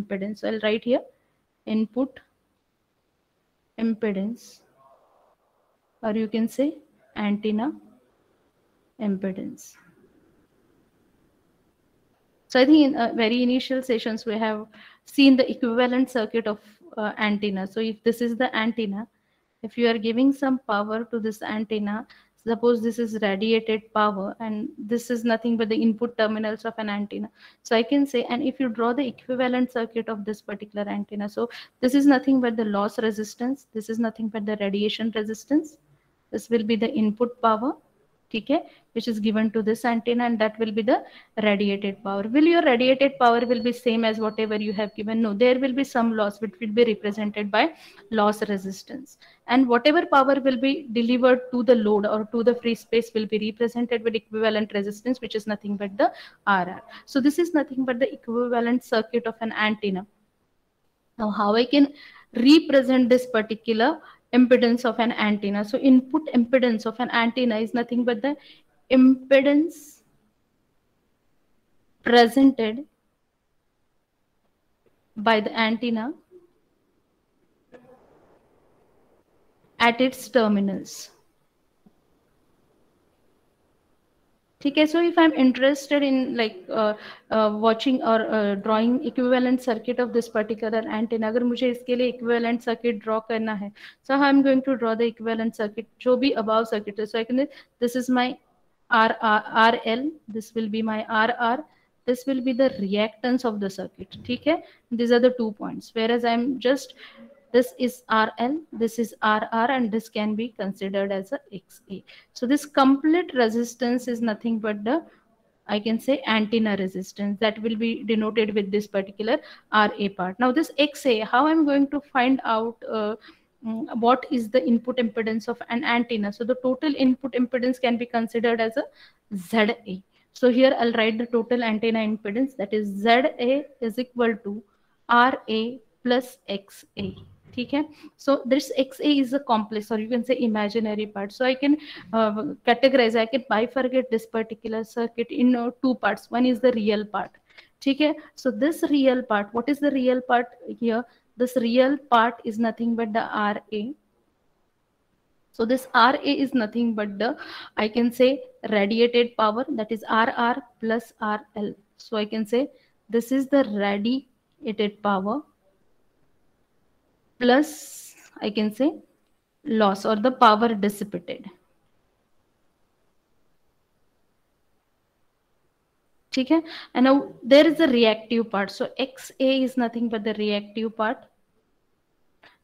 impedance. I'll write here input impedance or you can say antenna impedance. So I think in uh, very initial sessions, we have seen the equivalent circuit of uh, antenna. So if this is the antenna, if you are giving some power to this antenna, suppose this is radiated power and this is nothing but the input terminals of an antenna. So I can say, and if you draw the equivalent circuit of this particular antenna, so this is nothing but the loss resistance. This is nothing but the radiation resistance. This will be the input power okay which is given to this antenna and that will be the radiated power. Will your radiated power will be same as whatever you have given? No there will be some loss which will be represented by loss resistance. And whatever power will be delivered to the load or to the free space will be represented with equivalent resistance which is nothing but the rr so this is nothing but the equivalent circuit of an antenna. Now how i can represent this particular impedance of an antenna. So input impedance of an antenna is nothing but the impedance presented by the antenna at its terminals. ठीक है? So if I am interested in like watching और drawing equivalent circuit of this particular antenna अगर मुझे इसके लिए equivalent circuit draw करना है so I am going to draw the equivalent circuit जो भी अबाव सर्किट है। So I can this is my R R R L this will be my R R this will be the reactance of the circuit ठीक है? This R the two point where as I am just this is RL, this is RR, and this can be considered as a XA. So this complete resistance is nothing but the, I can say antenna resistance that will be denoted with this particular RA part. Now this XA, how I'm going to find out uh, mm, what is the input impedance of an antenna. So the total input impedance can be considered as a ZA. So here I'll write the total antenna impedance that is ZA is equal to RA plus XA ठीक है so this xa is a complex or you can say imaginary part so i can uh, categorize i can bifurcate this particular circuit in uh, two parts one is the real part ठीक है so this real part what is the real part here this real part is nothing but the ra so this ra is nothing but the i can say radiated power that is rr plus rl so i can say this is the radiated power plus I can say loss or the power dissipated. Okay, and now there is a reactive part. So XA is nothing but the reactive part.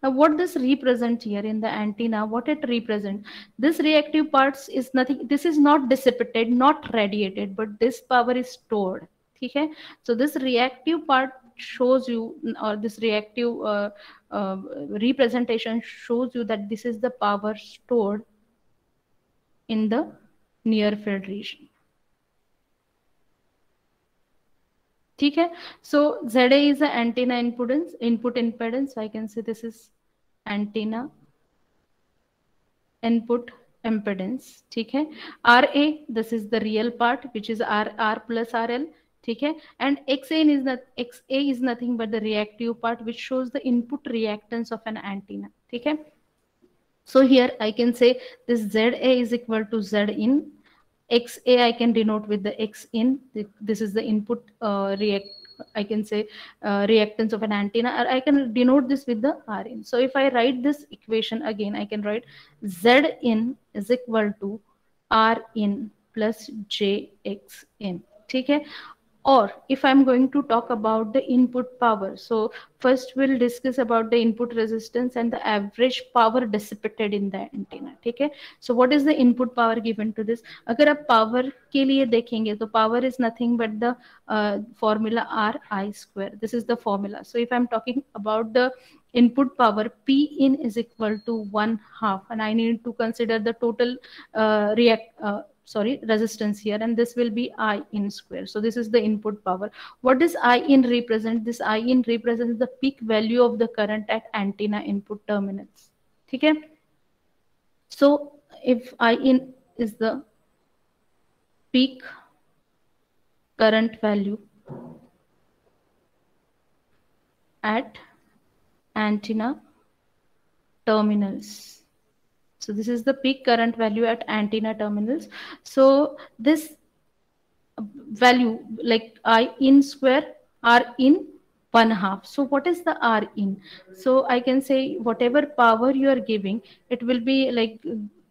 Now what this represent here in the antenna, what it represent? This reactive parts is nothing, this is not dissipated, not radiated, but this power is stored. Okay, so this reactive part shows you or this reactive uh, uh, representation shows you that this is the power stored in the near field region ठीक है so za is the antenna impedance input impedance so i can say this is antenna input impedance ठीक है ra this is the real part which is r r plus rl ठीक है and xa is not xa is nothing but the reactive part which shows the input reactance of an antenna ठीक है so here i can say this za is equal to z in xa i can denote with the x in this is the input uh, react I can say uh, reactance of an antenna or I can denote this with the R in. So if I write this equation again, I can write Z in is equal to R in plus JX in. Okay Or if i'm going to talk about the input power so first we'll discuss about the input resistance and the average power dissipated in the antenna okay? So what is the input power given to this? agar aap power liye dekhenge to power is nothing but the uh, formula r i square. This is the formula. So if i'm talking about the input power p in is equal to one half and i need to consider the total uh, react uh, sorry resistance here and this will be i in square. So this is the input power. What does i in represent? This i in represents the peak value of the current at antenna input terminals. Okay? So if i in is the peak current value at antenna terminals. So this is the peak current value at antenna terminals. So this value like I in square R in one half. So what is the R in? So I can say whatever power you are giving, it will be like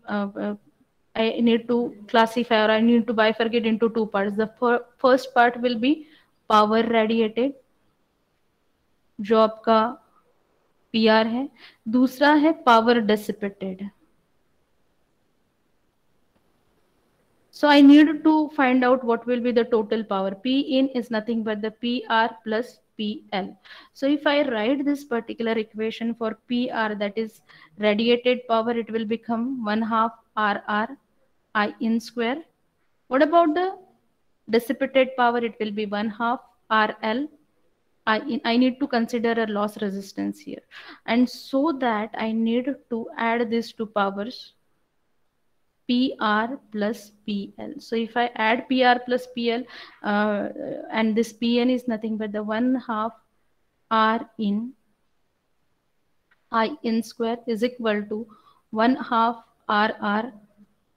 uh, uh, I need to classify or I need to bifurcate into two parts. The fir first part will be power radiated जो आपका P R है दूसरा है power dissipated So I need to find out what will be the total power. P in is nothing but the PR plus PL. So if I write this particular equation for PR that is radiated power, it will become 1 half RR I in square. What about the dissipated power? It will be 1 half RL I, I need to consider a loss resistance here. And so that I need to add these two powers, PR plus PL. So if I add PR plus PL, uh, and this PN is nothing but the 1 half R in I in square is equal to 1 half RR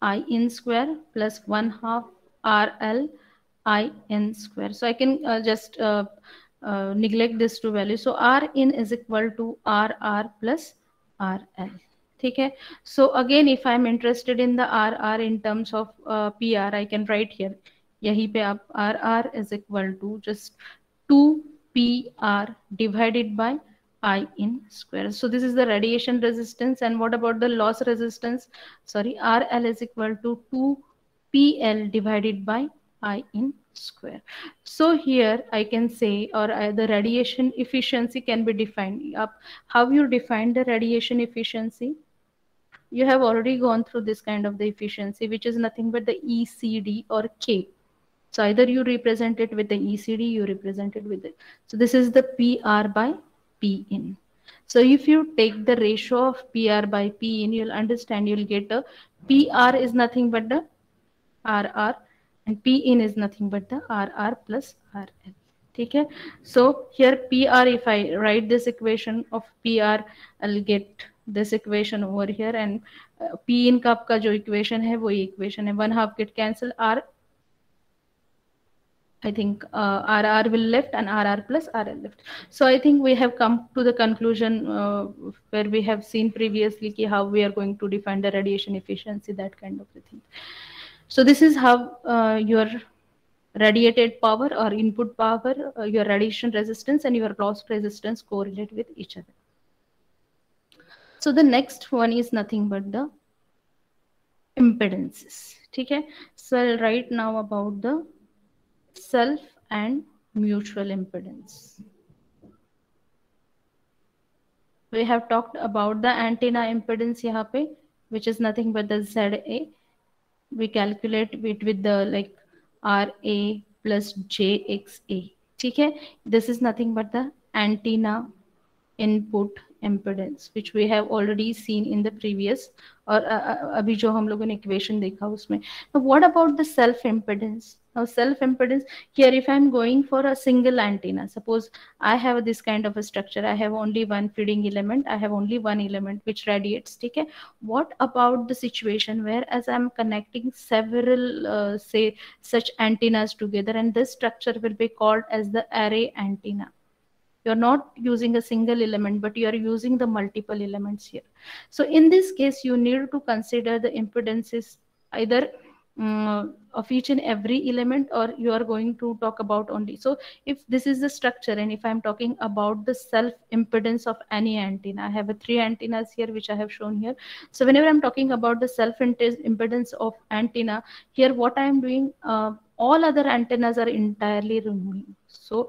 I in square plus 1 half RL I in square. So I can uh, just uh, uh, neglect this two values. So R in is equal to RR plus RL. Okay. So again, if I'm interested in the RR in terms of uh, PR, I can write here. yahi pe aap RR is equal to just 2 PR divided by I in square. So this is the radiation resistance. And what about the loss resistance? Sorry, RL is equal to 2 PL divided by I in square. So here I can say, or uh, the radiation efficiency can be defined. Up how you define the radiation efficiency? You have already gone through this kind of the efficiency, which is nothing but the ECD or K. So either you represent it with the ECD, you represent it with it. So this is the PR by P in. So if you take the ratio of PR by P in, you'll understand you'll get a PR is nothing but the RR and P in is nothing but the RR plus RL. Okay, so here PR, if I write this equation of PR, I'll get this equation over here and uh, P in cup ka jo equation hai, wo equation hai. One half get cancel R. I think uh, RR will left and RR plus RL left. So I think we have come to the conclusion uh, where we have seen previously how we are going to define the radiation efficiency, that kind of thing. So this is how uh, your radiated power or input power, uh, your radiation resistance and your loss resistance correlate with each other. So the next one is nothing but the impedances. Okay. So I'll write now about the self and mutual impedance. We have talked about the antenna impedance here, which is nothing but the ZA we calculate it with the like RA plus JXA. Okay, this is nothing but the antenna input impedance which we have already seen in the previous or abhi jo hum logon equation dekha usme now what about the self impedance now self impedance here if i'm going for a single antenna suppose i have this kind of a structure i have only one feeding element i have only one element which radiates okay what about the situation where as i'm connecting several uh, say such antennas together and this structure will be called as the array antenna you're not using a single element but you are using the multiple elements here. So in this case you need to consider the impedances either um, of each and every element or you are going to talk about only. So if this is the structure and if i'm talking about the self impedance of any antenna i have a three antennas here which i have shown here. So whenever i'm talking about the self impedance of antenna here what i am doing uh, all other antennas are entirely removed. So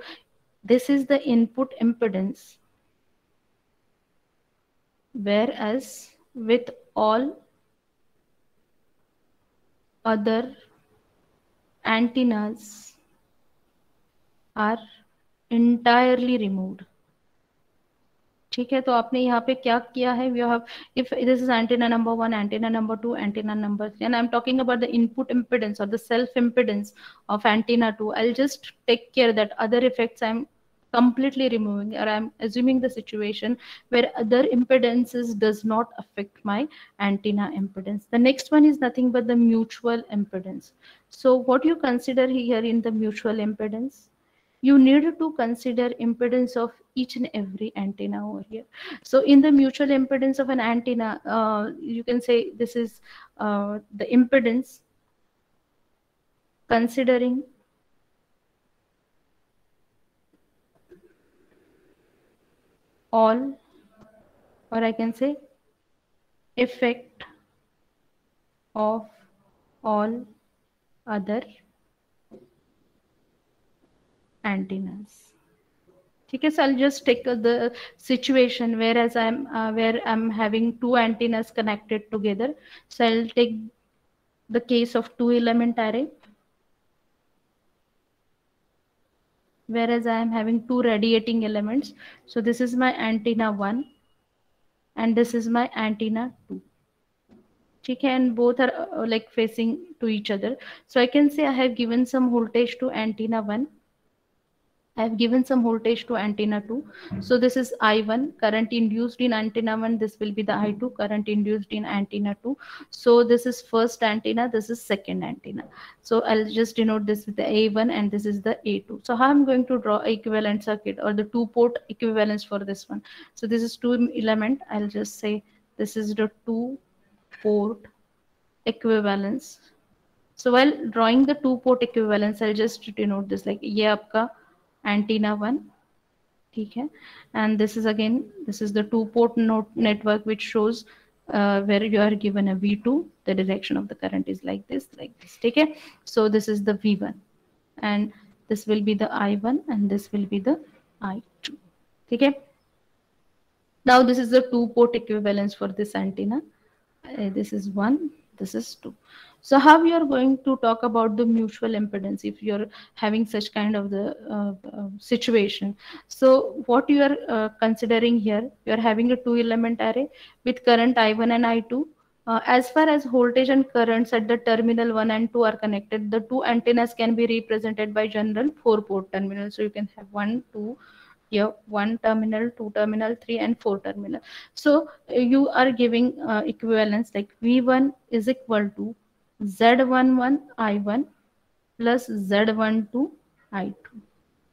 this is the input impedance. Whereas with all other antennas are entirely removed. ठीक है तो आपने यहाँ पे क्या किया है you have if this is antenna number one antenna number two antenna number three and I am talking about the input impedance और the self impedance of antenna to I just take care that other effects I am completely removing or I'm assuming the situation where other impedances does not affect my antenna impedance. The next one is nothing but the mutual impedance. So what you consider here in the mutual impedance? you need to consider impedance of each and every antenna over here. So in the mutual impedance of an antenna, uh, you can say this is uh, the impedance considering all or I can say effect of all other antennas. Okay so i'll just take the situation whereas i'm uh, where i'm having two antennas connected together. So i'll take the case of two element array whereas i am having two radiating elements. So this is my antenna 1 and this is my antenna 2 okay and both are uh, like facing to each other. So i can say i have given some voltage to antenna 1 I have given some voltage to antenna 2. So this is I1 current induced in antenna 1. This will be the I2 current induced in antenna 2. So this is first antenna. This is second antenna. So I'll just denote this with the A1 and this is the A2. So how I'm going to draw equivalent circuit or the two port equivalence for this one. So this is two element. I'll just say this is the two port equivalence. So while drawing the two port equivalence, I'll just denote this like ये आपका antenna 1 ठीक है and this is again this is the two port node network which shows uh, where you are given a v2 the direction of the current is like this like this take it so this is the v1 and this will be the i1 and this will be the i2 okay now this is the two port equivalence for this antenna uh, this is one this is two so how you are going to talk about the mutual impedance if you're having such kind of the uh, uh, situation? So what you are uh, considering here you are having a two element array with current i1 and i2 uh, as far as voltage and currents at the terminal 1 and 2 are connected the two antennas can be represented by general four port terminals so you can have one two here one terminal two terminal three and four terminal. So uh, you are giving uh, equivalence like v1 is equal to z11 i1 plus z12 i2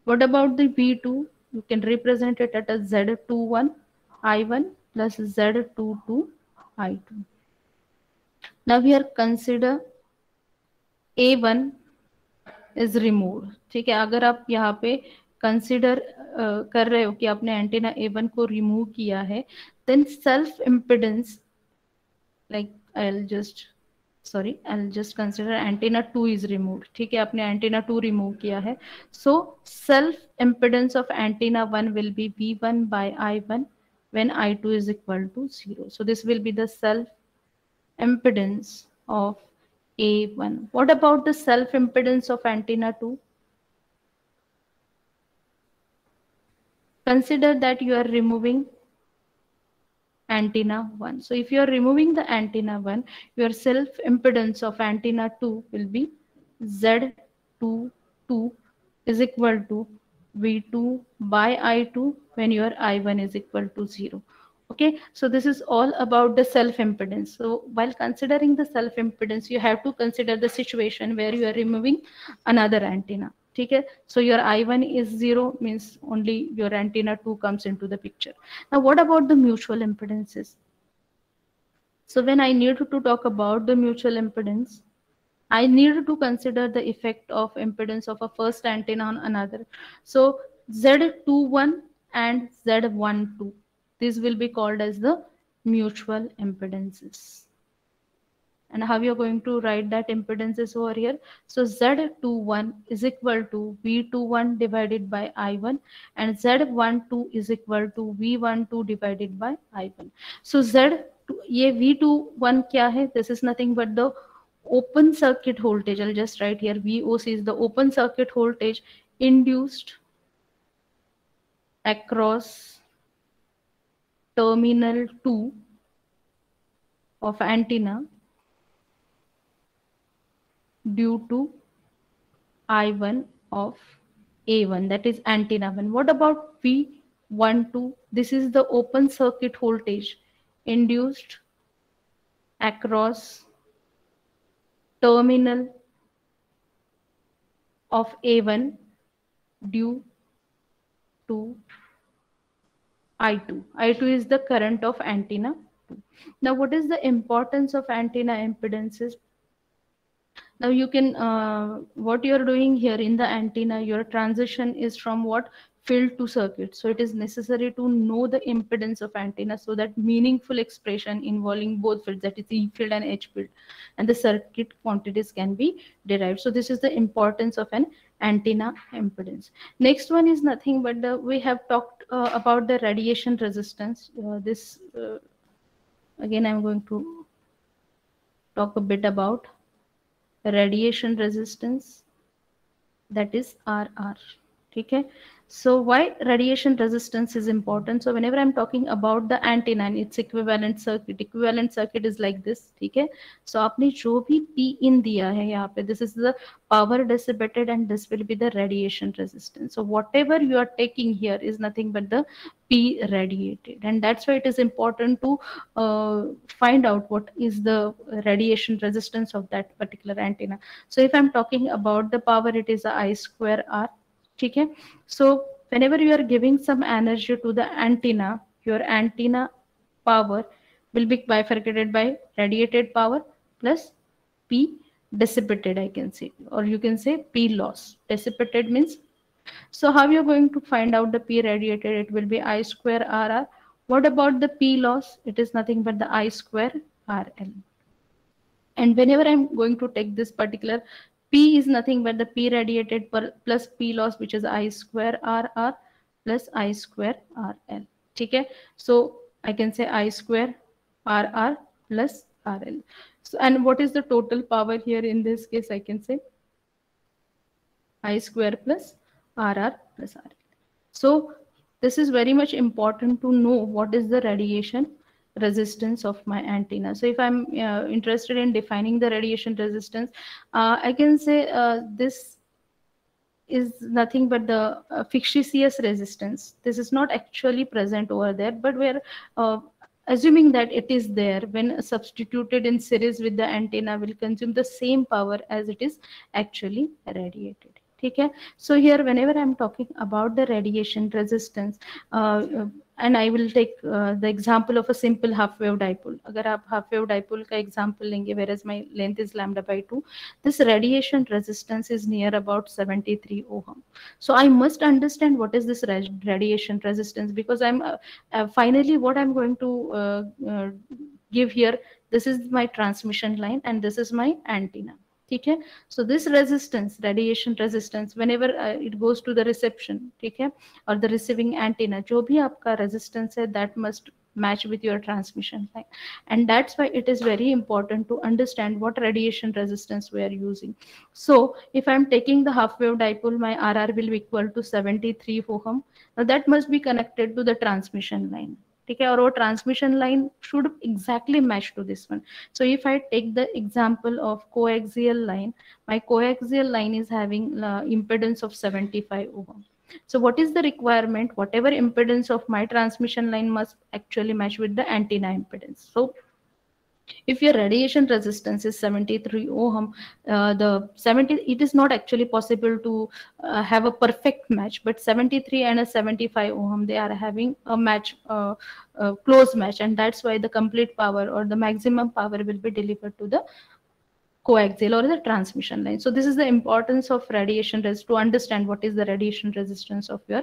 what about the v2 you can represent it at a z21 i1 plus z22 i2 now here consider a1 is removed ठीक है अगर आप यहाँ पे consider uh, कर रहे हो कि आपने एंटीना ए वन को रिमूव किया है then self impedance like I just sorry I just consider antenna two is remove ठीक है, आपने एंटीना टू रिमूव किया है। So self impedance of antenna one will be V one by I one when I two is equal to zero so this will be the self impedance of A one what about the self impedance of antenna to consider that you are removing antenna 1 so if you are removing the antenna 1 your self impedance of antenna 2 will be z22 is equal to v2 by i2 when your i1 is equal to 0 okay? So this is all about the self impedance. So while considering the self impedance you have to consider the situation where you are removing another antenna okay so your i1 is 0 means only your antenna 2 comes into the picture. Now what about the mutual impedances? So when i need to talk about the mutual impedance i need to consider the effect of impedance of a first antenna on another. So z21 and z12 this will be called as the mutual impedances and how you're going to write that impedance is over here so z21 is equal to v21 divided by i1 and z12 is equal to v12 divided by i1 so z ये v21 क्या है this is nothing but the open circuit voltage i'll just write here voc is the open circuit voltage induced across terminal 2 of antenna due to I1 of A1, that is antenna 1. What about V12? This is the open circuit voltage induced across terminal of A1 due to I2. I2 is the current of antenna. Now, what is the importance of antenna impedances? Now you can, uh, what you're doing here in the antenna, your transition is from what field to circuit. So it is necessary to know the impedance of antenna so that meaningful expression involving both fields, that is E field and H field, and the circuit quantities can be derived. So this is the importance of an antenna impedance. Next one is nothing but the, we have talked uh, about the radiation resistance. Uh, this, uh, again, I'm going to talk a bit about radiation resistance that is RR. Okay, so why radiation resistance is important? So whenever I'm talking about the antenna and its equivalent circuit, equivalent circuit is like this. Okay, so आपने जो भी P in दिया है यहाँ पे, this is the power dissipated and this will be the radiation resistance. So whatever you are taking here is nothing but the P radiated, and that's why it is important to uh, find out what is the radiation resistance of that particular antenna. So if I'm talking about the power, it is a I square R Okay, so whenever you are giving some energy to the antenna your antenna power will be bifurcated by radiated power plus p dissipated i can say. Or you can say p loss. Dissipated means so how you're going to find out the p radiated? It will be i square rr what about the p loss? It is nothing but the i square rl and whenever i'm going to take this particular P is nothing but the P radiated plus P loss, which is I square RR plus I square RL. Okay, so I can say I square RR plus RL. So, and what is the total power here in this case? I can say I square plus RR plus RL. So this is very much important to know what is the radiation resistance of my antenna. So if I'm uh, interested in defining the radiation resistance, uh, I can say uh, this is nothing but the uh, fictitious resistance. This is not actually present over there, but we're uh, assuming that it is there when substituted in series with the antenna will consume the same power as it is actually radiated. Okay, so here whenever I'm talking about the radiation resistance, uh, and I will take uh, the example of a simple half wave dipole. अगर आप half wave dipole का example लेंगे, whereas my length is lambda by 2, this radiation resistance is near about 73 ohm. So I must understand what is this radiation resistance because I'm uh, uh, finally what I'm going to uh, uh, give here. This is my transmission line and this is my antenna. ठीक so this resistance radiation resistance whenever uh, it goes to the reception ठीक or the receiving antenna जो भी आपका resistance है that must match with your transmission line and that's why it is very important to understand what radiation resistance we are using so if i'm taking the half wave dipole my rr will be equal to 73 ohm now that must be connected to the transmission line ठीक है और वो transmission line should exactly match to this one so if I take the example of coaxial line my coaxial line is having uh, impedance of 75 ohm so what is the requirement whatever impedance of my transmission line must actually match with the antenna impedance so if your radiation resistance is 73 ohm uh, the 70 it is not actually possible to uh, have a perfect match but 73 and a 75 ohm they are having a match uh, uh, close match and that's why the complete power or the maximum power will be delivered to the coaxial or the transmission line. So this is the importance of radiation res to understand what is the radiation resistance of your